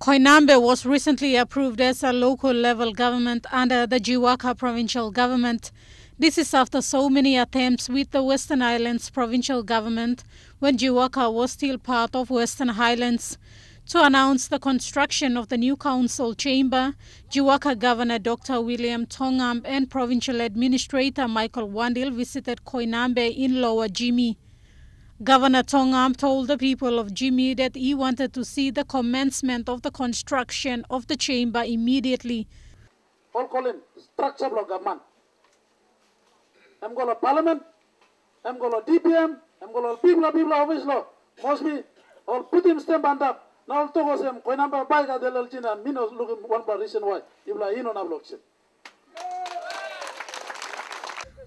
Koinambe was recently approved as a local level government under the Jiwaka provincial government. This is after so many attempts with the Western Highlands provincial government when Jiwaka was still part of Western Highlands. To announce the construction of the new council chamber, Jiwaka Governor Dr. William Tongap and Provincial Administrator Michael Wandil visited Koinambe in Lower Jimi. Governor Tongap told the people of Jimi that he wanted to see the commencement of the construction of the chamber immediately. all call it structure of government. I'm going to parliament, I'm going to DPM, I'm going to people, people. Must be all put him stamp and up. Now to go sem koi number by ka delal china minus look one part reason why people are in on a blockchain.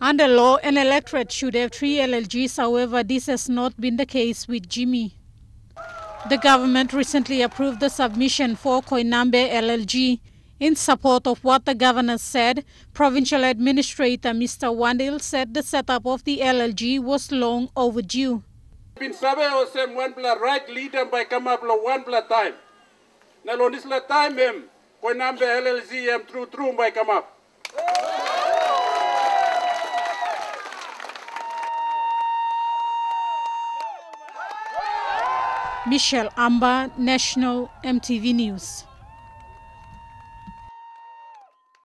Under law, an electorate should have three LLGs, however, this has not been the case with Jimi. The government recently approved the submission for Koinambe LLG. In support of what the governor said, Provincial Administrator Mr. Wandil said the setup of the LLG was long overdue. Bin sabe o sem one pla right leader by come up one pla time. Na lo nis la time em ko nambe LLG em true true by come up. Michelle Amba, National MTV News.